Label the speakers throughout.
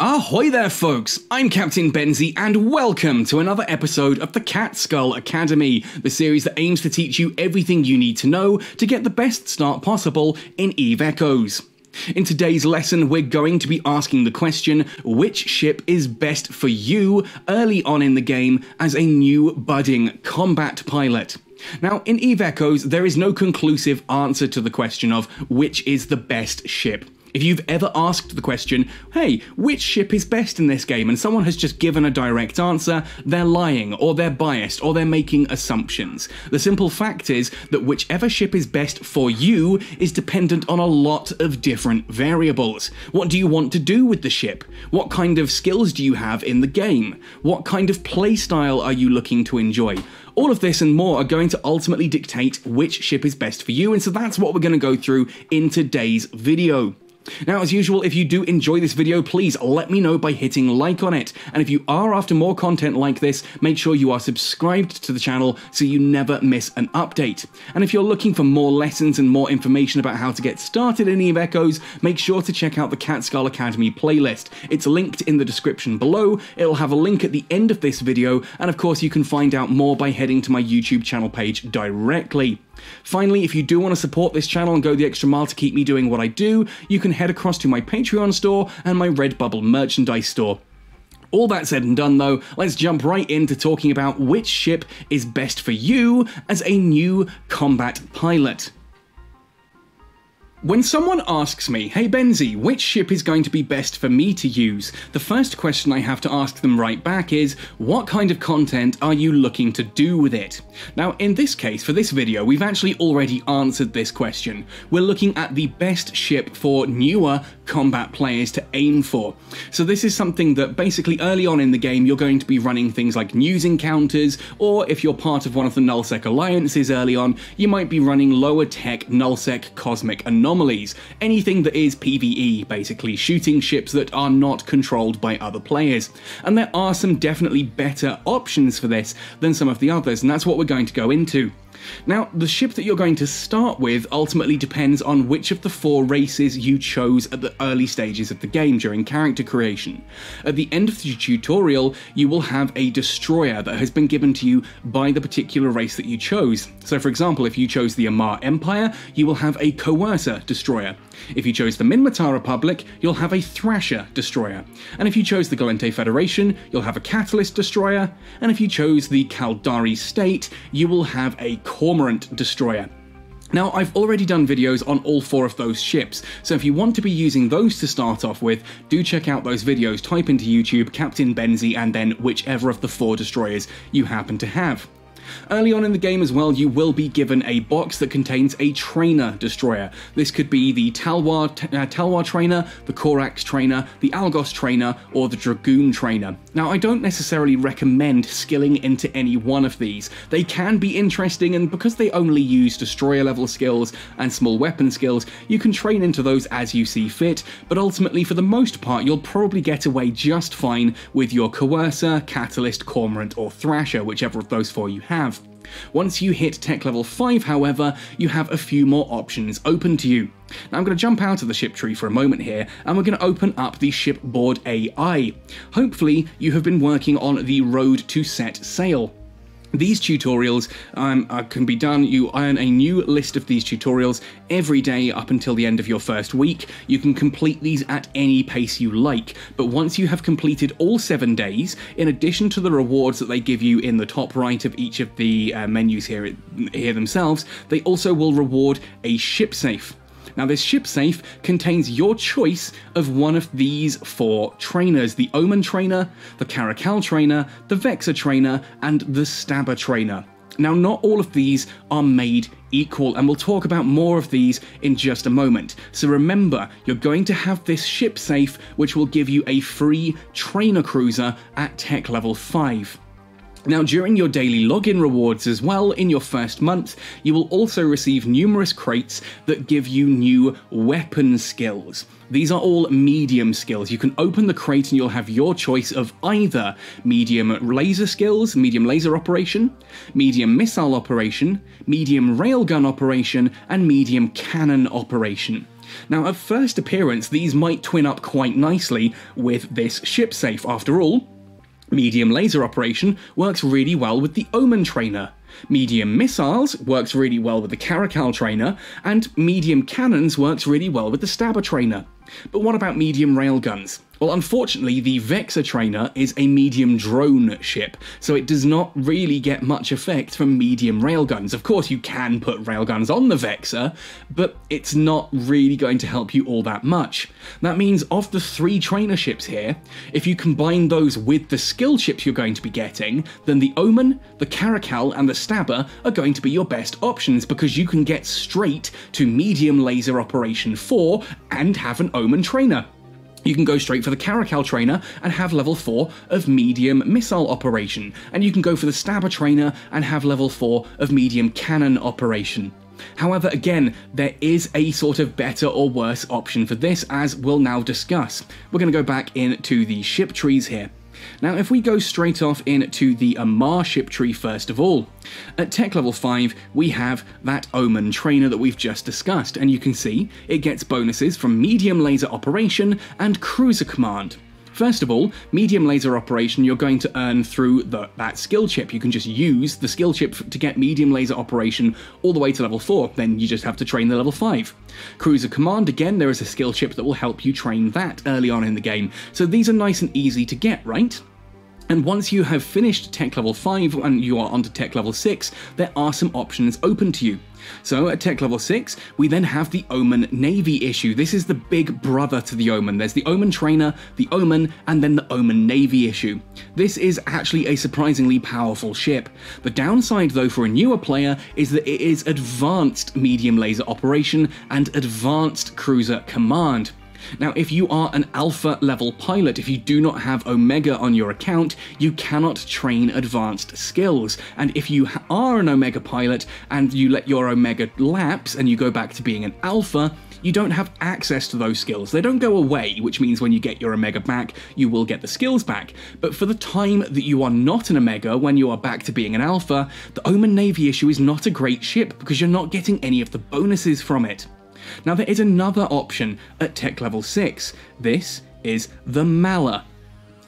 Speaker 1: Ahoy there, folks! I'm Captain Benzie, and welcome to another episode of the Cat Skull Academy, the series that aims to teach you everything you need to know to get the best start possible in EVE Echoes. In today's lesson, we're going to be asking the question which ship is best for you early on in the game as a new budding combat pilot? Now, in EVE Echoes, there is no conclusive answer to the question of which is the best ship. If you've ever asked the question, hey, which ship is best in this game, and someone has just given a direct answer, they're lying, or they're biased, or they're making assumptions. The simple fact is that whichever ship is best for you is dependent on a lot of different variables. What do you want to do with the ship? What kind of skills do you have in the game? What kind of playstyle are you looking to enjoy? All of this and more are going to ultimately dictate which ship is best for you, and so that's what we're going to go through in today's video. Now, as usual, if you do enjoy this video, please let me know by hitting like on it. And if you are after more content like this, make sure you are subscribed to the channel so you never miss an update. And if you're looking for more lessons and more information about how to get started in EVE Echoes, make sure to check out the Cat Skull Academy playlist. It's linked in the description below, it'll have a link at the end of this video, and of course you can find out more by heading to my YouTube channel page directly. Finally, if you do want to support this channel and go the extra mile to keep me doing what I do, you can head across to my Patreon store and my Redbubble merchandise store. All that said and done though, let's jump right into talking about which ship is best for you as a new combat pilot. When someone asks me, hey Benzie, which ship is going to be best for me to use? The first question I have to ask them right back is, what kind of content are you looking to do with it? Now in this case, for this video, we've actually already answered this question. We're looking at the best ship for newer combat players to aim for. So this is something that basically early on in the game, you're going to be running things like news encounters, or if you're part of one of the nullsec alliances early on, you might be running lower tech nullsec cosmic anomalies anything that is PvE, basically, shooting ships that are not controlled by other players. And there are some definitely better options for this than some of the others, and that's what we're going to go into. Now, the ship that you're going to start with ultimately depends on which of the four races you chose at the early stages of the game during character creation. At the end of the tutorial, you will have a destroyer that has been given to you by the particular race that you chose. So for example, if you chose the Amarr Empire, you will have a Coercer destroyer. If you chose the Minmatar Republic, you'll have a Thrasher destroyer. And if you chose the Gallente Federation, you'll have a Catalyst destroyer. And if you chose the Caldari State, you will have a Cormorant destroyer. Now, I've already done videos on all four of those ships, so if you want to be using those to start off with, do check out those videos, type into YouTube Captain Benzie and then whichever of the four destroyers you happen to have. Early on in the game as well, you will be given a box that contains a trainer destroyer. This could be the Talwar, uh, Talwar trainer, the Corax trainer, the Algos trainer, or the Dragoon trainer. Now, I don't necessarily recommend skilling into any one of these. They can be interesting, and because they only use destroyer level skills and small weapon skills, you can train into those as you see fit, but ultimately, for the most part, you'll probably get away just fine with your Coercer, Catalyst, Cormorant, or Thrasher, whichever of those four you have have. Once you hit tech level 5, however, you have a few more options open to you. Now I'm going to jump out of the ship tree for a moment here, and we're going to open up the shipboard AI. Hopefully, you have been working on the road to set sail. These tutorials um, can be done, you earn a new list of these tutorials every day up until the end of your first week. You can complete these at any pace you like, but once you have completed all seven days, in addition to the rewards that they give you in the top right of each of the uh, menus here, here themselves, they also will reward a ship safe. Now, this ship safe contains your choice of one of these four trainers the Omen trainer, the Caracal trainer, the Vexor trainer, and the Stabber trainer. Now, not all of these are made equal, and we'll talk about more of these in just a moment. So remember, you're going to have this ship safe, which will give you a free trainer cruiser at tech level 5. Now, during your daily login rewards as well, in your first month, you will also receive numerous crates that give you new weapon skills. These are all medium skills. You can open the crate and you'll have your choice of either medium laser skills, medium laser operation, medium missile operation, medium railgun operation, and medium cannon operation. Now, at first appearance, these might twin up quite nicely with this ship safe. After all, medium laser operation works really well with the Omen trainer. Medium missiles works really well with the Caracal trainer, and medium cannons works really well with the Stabber trainer. But what about medium railguns? Well, unfortunately, the Vexor trainer is a medium drone ship, so it does not really get much effect from medium railguns. Of course, you can put railguns on the Vexor, but it's not really going to help you all that much. That means, of the three trainer ships here, if you combine those with the skill ships you're going to be getting, then the Omen, the Caracal, and the Stabber are going to be your best options because you can get straight to medium laser operation 4 and have an Omen trainer you can go straight for the Caracal trainer and have level 4 of medium missile operation, and you can go for the Stabber trainer and have level 4 of medium cannon operation. However, again, there is a sort of better or worse option for this, as we'll now discuss. We're going to go back into the ship trees here. Now, if we go straight off into the Amarr ship tree first of all, at tech level 5, we have that Omen trainer that we've just discussed, and you can see it gets bonuses from medium laser operation and cruiser command. First of all, medium laser operation you're going to earn through the, that skill chip. You can just use the skill chip to get medium laser operation all the way to level 4, then you just have to train the level 5. Cruiser command, again, there is a skill chip that will help you train that early on in the game. So these are nice and easy to get, right? And once you have finished tech level 5 and you are onto tech level 6, there are some options open to you. So at tech level 6, we then have the Omen Navy issue. This is the big brother to the Omen. There's the Omen Trainer, the Omen, and then the Omen Navy issue. This is actually a surprisingly powerful ship. The downside though for a newer player is that it is advanced medium laser operation and advanced cruiser command. Now, if you are an alpha level pilot, if you do not have Omega on your account, you cannot train advanced skills. And if you are an Omega pilot and you let your Omega lapse and you go back to being an alpha, you don't have access to those skills. They don't go away, which means when you get your Omega back, you will get the skills back. But for the time that you are not an Omega, when you are back to being an Alpha, the Omen Navy issue is not a great ship because you're not getting any of the bonuses from it. Now there is another option at tech level 6. This is the Maller.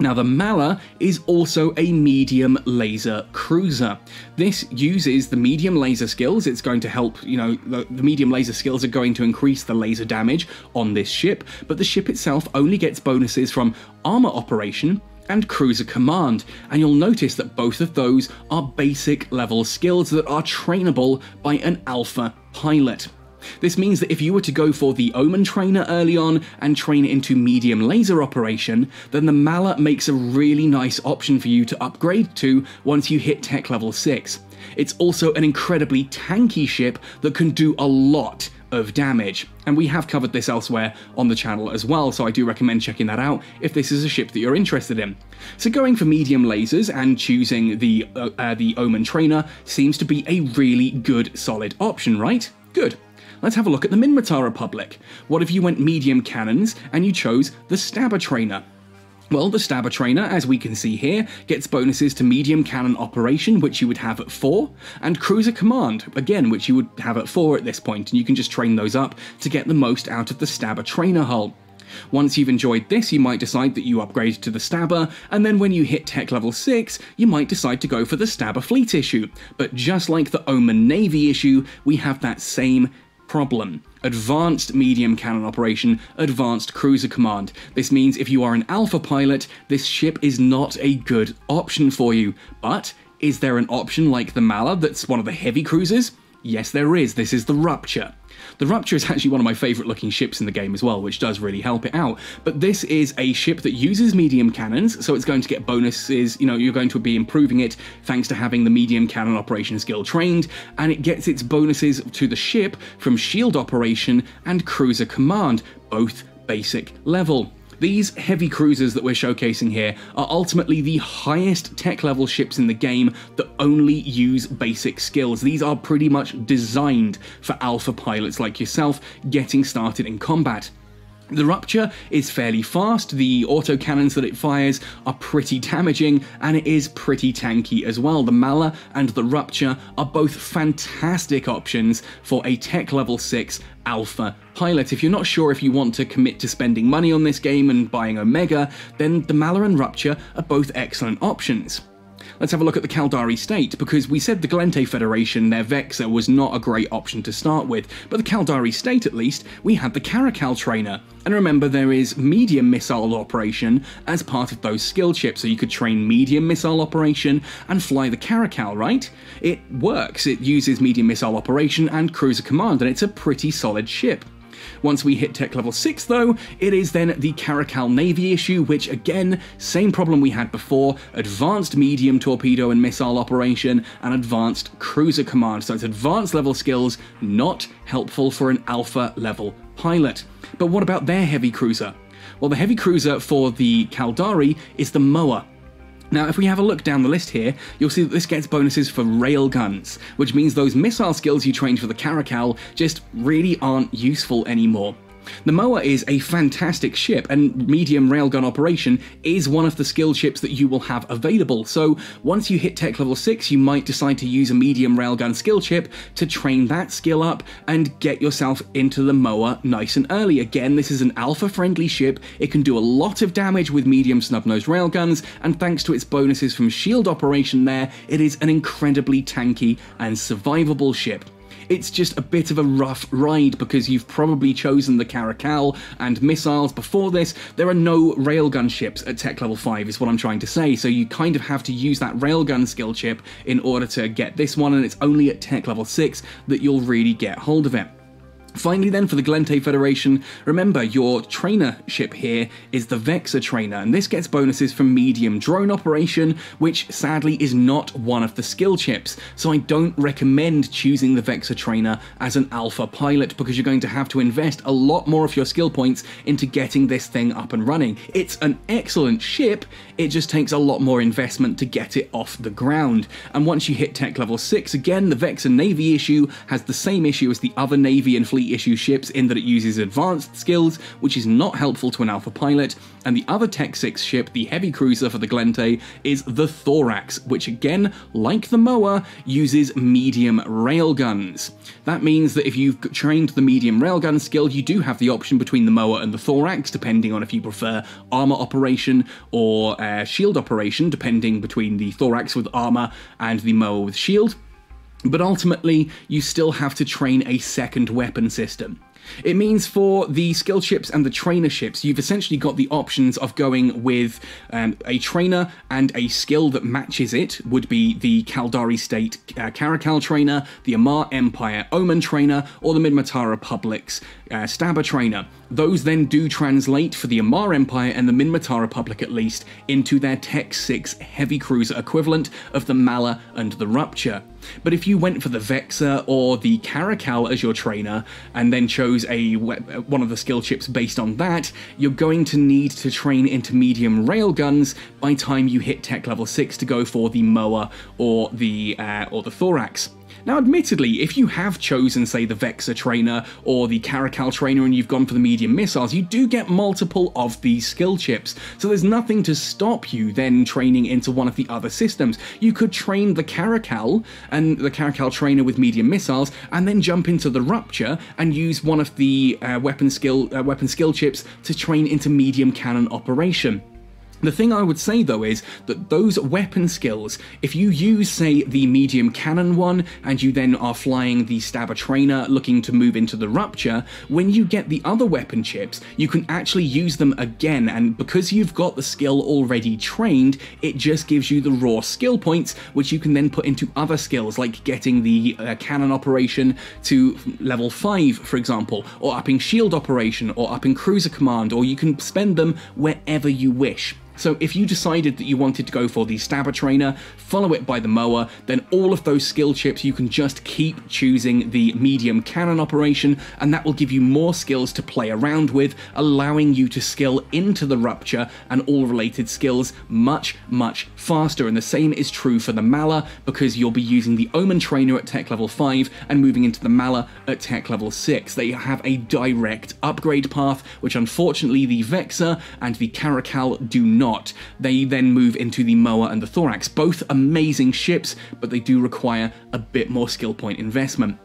Speaker 1: Now, the Maller is also a medium laser cruiser. This uses the medium laser skills. It's going to help, you know, the, the, medium laser skills are going to increase the laser damage on this ship, but the ship itself only gets bonuses from armor operation and cruiser command. And you'll notice that both of those are basic level skills that are trainable by an alpha pilot. This means that if you were to go for the Omen trainer early on and train into medium laser operation, then the Maller makes a really nice option for you to upgrade to once you hit tech level 6. It's also an incredibly tanky ship that can do a lot of damage. And we have covered this elsewhere on the channel as well, so I do recommend checking that out if this is a ship that you're interested in. So going for medium lasers and choosing the, uh, uh, the Omen Trainer seems to be a really good solid option, right? Good. Let's have a look at the Minmatar Republic. What if you went medium cannons and you chose the Stabber Trainer? Well, the Stabber Trainer, as we can see here, gets bonuses to Medium Cannon Operation, which you would have at 4, and Cruiser Command, again, which you would have at 4 at this point, and you can just train those up to get the most out of the Stabber Trainer hull. Once you've enjoyed this, you might decide that you upgrade to the Stabber, and then when you hit tech level 6, you might decide to go for the Stabber Fleet issue. But just like the Omen Navy issue, we have that same problem. Advanced medium cannon operation, advanced cruiser command. This means if you are an alpha pilot, this ship is not a good option for you. But is there an option like the Maller that's one of the heavy cruisers? Yes, there is. This is the Rupture. The Rupture is actually one of my favourite looking ships in the game as well, which does really help it out. But this is a ship that uses medium cannons, so it's going to get bonuses. You know, you're going to be improving it thanks to having the medium cannon operation skill trained, and it gets its bonuses to the ship from shield operation and cruiser command, both basic level. These heavy cruisers that we're showcasing here are ultimately the highest tech level ships in the game that only use basic skills. These are pretty much designed for alpha pilots like yourself getting started in combat. The Rupture is fairly fast, the autocannons that it fires are pretty damaging, and it is pretty tanky as well. The Maller and the Rupture are both fantastic options for a tech level 6 alpha pilot. If you're not sure if you want to commit to spending money on this game and buying Omega, then the Maller and Rupture are both excellent options. Let's have a look at the Caldari State, because we said the Gallente Federation, their Vexor, was not a great option to start with, but the Caldari State at least, we had the Caracal Trainer. And remember, there is medium missile operation as part of those skill chips, so you could train medium missile operation and fly the Caracal, right? It works, it uses medium missile operation and cruiser command, and it's a pretty solid ship. Once we hit tech level 6 though, it is then the Caracal Navy issue, which again, same problem we had before, advanced medium torpedo and missile operation, and advanced cruiser command. So it's advanced level skills, not helpful for an alpha level pilot. But what about their heavy cruiser? Well, the heavy cruiser for the Caldari is the Moa, now, if we have a look down the list here, you'll see that this gets bonuses for railguns, which means those missile skills you trained for the Caracal just really aren't useful anymore. The Moa is a fantastic ship, and medium railgun operation is one of the skill ships that you will have available. So once you hit tech level 6, you might decide to use a medium railgun skill chip to train that skill up and get yourself into the Moa nice and early. Again, this is an alpha friendly ship, it can do a lot of damage with medium snub-nosed railguns, and thanks to its bonuses from shield operation there, it is an incredibly tanky and survivable ship. It's just a bit of a rough ride because you've probably chosen the Caracal and missiles before this. There are no railgun ships at tech level 5 is what I'm trying to say, so you kind of have to use that railgun skill chip in order to get this one, and it's only at tech level 6 that you'll really get hold of it. Finally, then, for the Gallente Federation, remember your trainer ship here is the Vexor trainer, and this gets bonuses from medium drone operation, which sadly is not one of the skill chips. So I don't recommend choosing the Vexor trainer as an alpha pilot because you're going to have to invest a lot more of your skill points into getting this thing up and running. It's an excellent ship, it just takes a lot more investment to get it off the ground. And once you hit tech level 6, again, the Vexor Navy issue has the same issue as the other Navy and Fleet issue ships in that it uses advanced skills, which is not helpful to an alpha pilot, and the other Tech 6 ship, the heavy cruiser for the Gallente, is the Thorax, which again, like the Moa, uses medium railguns. That means that if you've trained the medium railgun skill, you do have the option between the Moa and the Thorax, depending on if you prefer armor operation or uh, shield operation, depending between the Thorax with armor and the Moa with shield but ultimately you still have to train a second weapon system. It means for the skill chips and the trainer ships, you've essentially got the options of going with um, a trainer and a skill that matches it, would be the Caldari State uh, Caracal trainer, the Amarr Empire Omen trainer, or the Minmatar Republic's uh, Stabber trainer. Those then do translate for the Amarr Empire and the Minmatar Republic at least into their Tech 6 heavy cruiser equivalent of the Maller and the Rupture. But if you went for the Vexor or the Caracal as your trainer, and then chose a one of the skill chips based on that, you're going to need to train into medium railguns by time you hit tech level 6 to go for the Moa or the uh, or the Thorax. Now, admittedly, if you have chosen, say, the Vexor trainer or the Caracal trainer and you've gone for the medium missiles, you do get multiple of these skill chips, so there's nothing to stop you then training into one of the other systems. You could train the Caracal and the Caracal trainer with medium missiles, and then jump into the Rupture and use one of the uh, weapon skill uh, weapon skill chips to train into medium cannon operation. The thing I would say though is that those weapon skills, if you use, say, the medium cannon one, and you then are flying the stabber trainer looking to move into the rupture, when you get the other weapon chips, you can actually use them again, and because you've got the skill already trained, it just gives you the raw skill points, which you can then put into other skills, like getting the uh, cannon operation to level 5, for example, or upping shield operation, or upping cruiser command, or you can spend them wherever you wish. So if you decided that you wanted to go for the Stabber Trainer, follow it by the Moa, then all of those skill chips you can just keep choosing the medium cannon operation, and that will give you more skills to play around with, allowing you to skill into the Rupture and all related skills much, much faster. And the same is true for the Maller, because you'll be using the Omen Trainer at tech level 5 and moving into the Maller at tech level 6. They have a direct upgrade path, which unfortunately the Vexor and the Caracal do not not. They then move into the Moa and the Thorax, both amazing ships, but they do require a bit more skill point investment.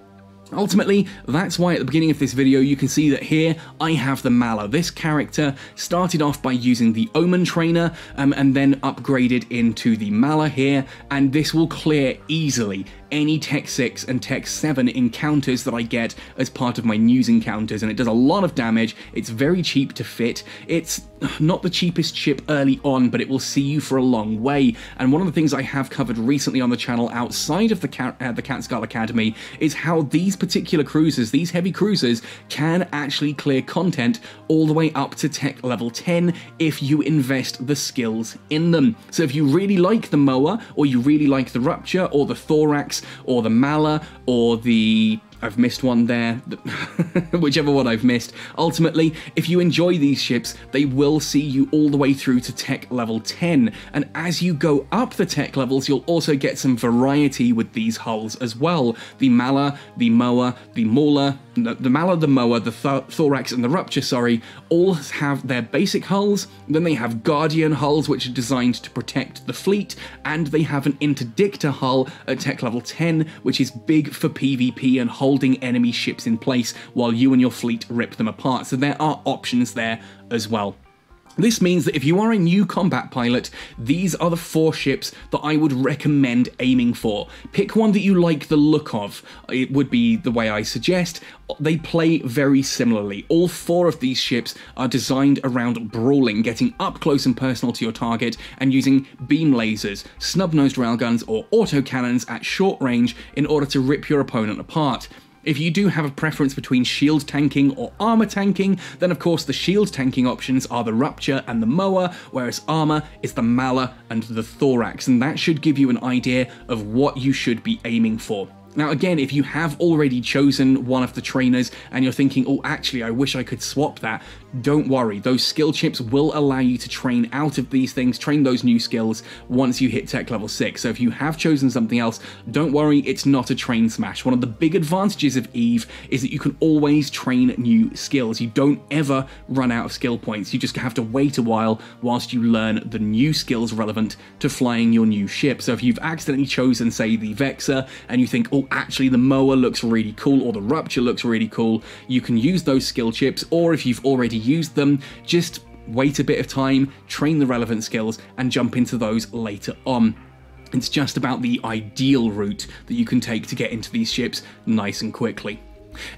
Speaker 1: Ultimately, that's why at the beginning of this video you can see that here I have the Maller. This character started off by using the Omen Trainer um, and then upgraded into the Maller here, and this will clear easily any Tech 6 and Tech 7 encounters that I get as part of my news encounters, and it does a lot of damage. It's very cheap to fit. It's not the cheapest ship early on, but it will see you for a long way. And one of the things I have covered recently on the channel outside of the, Cat, uh, the Cat Skull Academy is how these particular cruisers, these heavy cruisers, can actually clear content all the way up to tech level 10 if you invest the skills in them. So if you really like the Moa, or you really like the Rupture, or the Thorax, or the Maller or the I've missed one there, whichever one I've missed. Ultimately, if you enjoy these ships, they will see you all the way through to tech level 10, and as you go up the tech levels, you'll also get some variety with these hulls as well. The Maller, the Moa, the Maller, the, Maller, the Moa, the th Thorax, and the Rupture, sorry, all have their basic hulls, then they have Guardian hulls, which are designed to protect the fleet, and they have an Interdictor hull at tech level 10, which is big for PvP and hull holding enemy ships in place while you and your fleet rip them apart. So there are options there as well. This means that if you are a new combat pilot, these are the four ships that I would recommend aiming for. Pick one that you like the look of. It would be the way I suggest. They play very similarly. All four of these ships are designed around brawling, getting up close and personal to your target, and using beam lasers, snub-nosed railguns, or autocannons at short range in order to rip your opponent apart. If you do have a preference between shield tanking or armor tanking, then of course the shield tanking options are the Rupture and the Moa, whereas armor is the Maller and the Thorax, and that should give you an idea of what you should be aiming for. Now, again, if you have already chosen one of the trainers and you're thinking, oh, actually, I wish I could swap that, don't worry. Those skill chips will allow you to train out of these things, train those new skills once you hit tech level 6. So if you have chosen something else, don't worry, it's not a train smash. One of the big advantages of Eve is that you can always train new skills. You don't ever run out of skill points. You just have to wait a while whilst you learn the new skills relevant to flying your new ship. So if you've accidentally chosen, say, the Vexor, and you think, oh, actually the Moa looks really cool or the rupture looks really cool, you can use those skill chips, or if you've already used them, just wait a bit of time, train the relevant skills, and jump into those later on. It's just about the ideal route that you can take to get into these ships nice and quickly.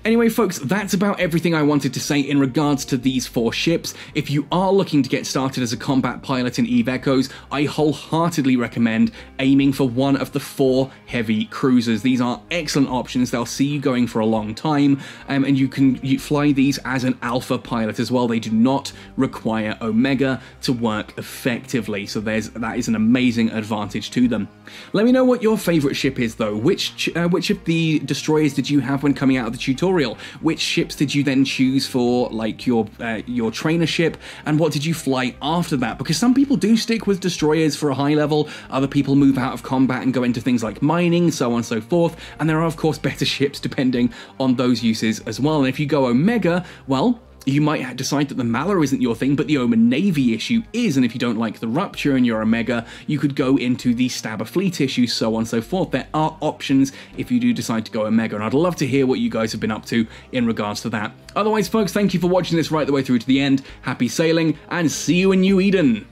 Speaker 1: Anyway, folks, that's about everything I wanted to say in regards to these four ships. If you are looking to get started as a combat pilot in Eve Echoes, I wholeheartedly recommend aiming for one of the four heavy cruisers. These are excellent options. They'll see you going for a long time, um, and you can you fly these as an alpha pilot as well. They do not require Omega to work effectively, so there's that is an amazing advantage to them. Let me know what your favorite ship is, though. Which uh, which of the destroyers did you have when coming out of the tutorial? Which ships did you then choose for like your uh, your trainer ship, and what did you fly after that? Because some people do stick with destroyers for a high level, other people move out of combat and go into things like mining, so on and so forth, and there are of course better ships depending on those uses as well. And if you go Omega, well, you might decide that the Maller isn't your thing, but the Omen Navy issue is, and if you don't like the Rupture and you're Omega, you could go into the Stabber Fleet issue, so on and so forth. There are options if you do decide to go Omega, and I'd love to hear what you guys have been up to in regards to that. Otherwise, folks, thank you for watching this right the way through to the end. Happy sailing, and see you in New Eden!